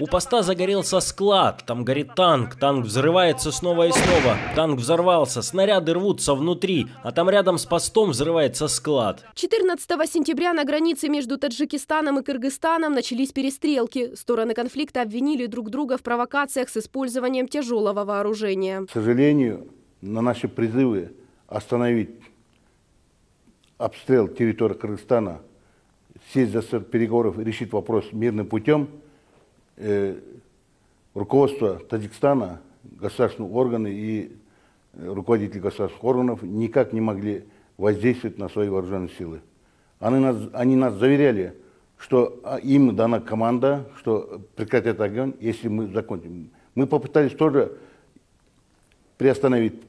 У поста загорелся склад, там горит танк, танк взрывается снова и снова. Танк взорвался, снаряды рвутся внутри, а там рядом с постом взрывается склад. 14 сентября на границе между Таджикистаном и Кыргызстаном начались перестрелки. Стороны конфликта обвинили друг друга в провокациях с использованием тяжелого вооружения. К сожалению, на наши призывы остановить обстрел территории Кыргызстана, сесть за переговоров и решить вопрос мирным путем, руководство Таджикистана, государственные органы и э, руководители государственных органов никак не могли воздействовать на свои вооруженные силы. Они нас, они нас заверяли, что а, им дана команда, что прекратят огонь, если мы закончим. Мы попытались тоже приостановить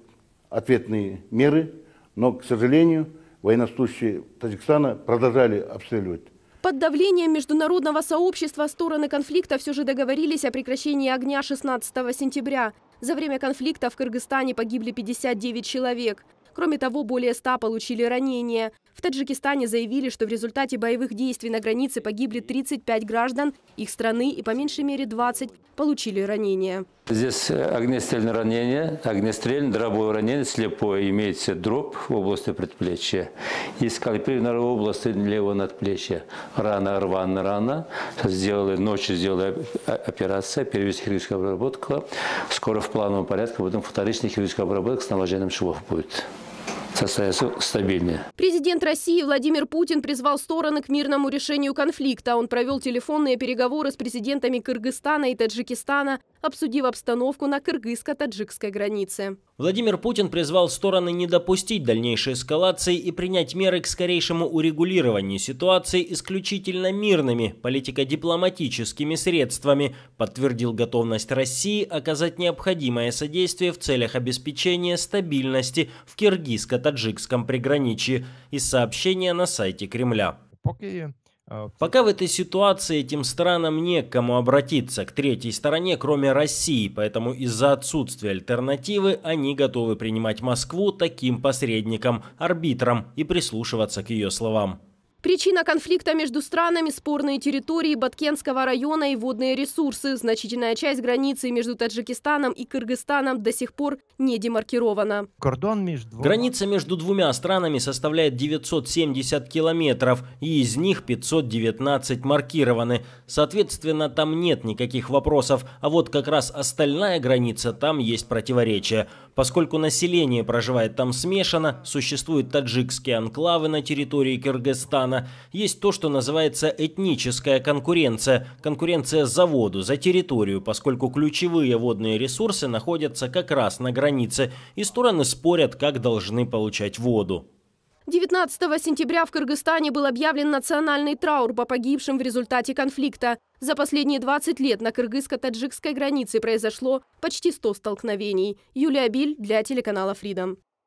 ответные меры, но, к сожалению, военнослужащие Таджикистана продолжали обстреливать. Под давлением международного сообщества стороны конфликта все же договорились о прекращении огня 16 сентября. За время конфликта в Кыргызстане погибли 59 человек. Кроме того, более 100 получили ранения. В Таджикистане заявили, что в результате боевых действий на границе погибли 35 граждан их страны и по меньшей мере 20 получили ранения. Здесь огнестрельное ранение, огнестрельное, дробовое ранение, слепое, имеется дробь в области предплечья и скальпель в области левого надплечья. Рана, рваная рана. Сделали, ночью сделали операцию, первичная хирургическая обработка. Скоро в плановом порядке, потом вторичная хирургическая обработка с наложением швов будет состоятся стабильнее. Президент России Владимир Путин призвал стороны к мирному решению конфликта. Он провел телефонные переговоры с президентами Кыргызстана и Таджикистана, обсудив обстановку на кыргызско-таджикской границе. Владимир Путин призвал стороны не допустить дальнейшей эскалации и принять меры к скорейшему урегулированию ситуации исключительно мирными, политико-дипломатическими средствами, подтвердил готовность России оказать необходимое содействие в целях обеспечения стабильности в киргизско-таджикском приграничье из сообщения на сайте Кремля. А, Пока в этой ситуации этим странам не к кому обратиться, к третьей стороне, кроме России, поэтому из-за отсутствия альтернативы они готовы принимать Москву таким посредником, арбитром и прислушиваться к ее словам. Причина конфликта между странами – спорные территории Баткенского района и водные ресурсы. Значительная часть границы между Таджикистаном и Кыргызстаном до сих пор не демаркирована. Граница между двумя странами составляет 970 километров, и из них 519 маркированы. Соответственно, там нет никаких вопросов, а вот как раз остальная граница, там есть противоречия. Поскольку население проживает там смешано, существуют таджикские анклавы на территории Кыргызстана, Казахстана есть то, что называется этническая конкуренция. Конкуренция за воду, за территорию, поскольку ключевые водные ресурсы находятся как раз на границе, и стороны спорят, как должны получать воду. 19 сентября в Кыргызстане был объявлен национальный траур по погибшим в результате конфликта. За последние 20 лет на кыргызско-таджикской границе произошло почти 100 столкновений. Юлия Биль для телеканала «Фридом».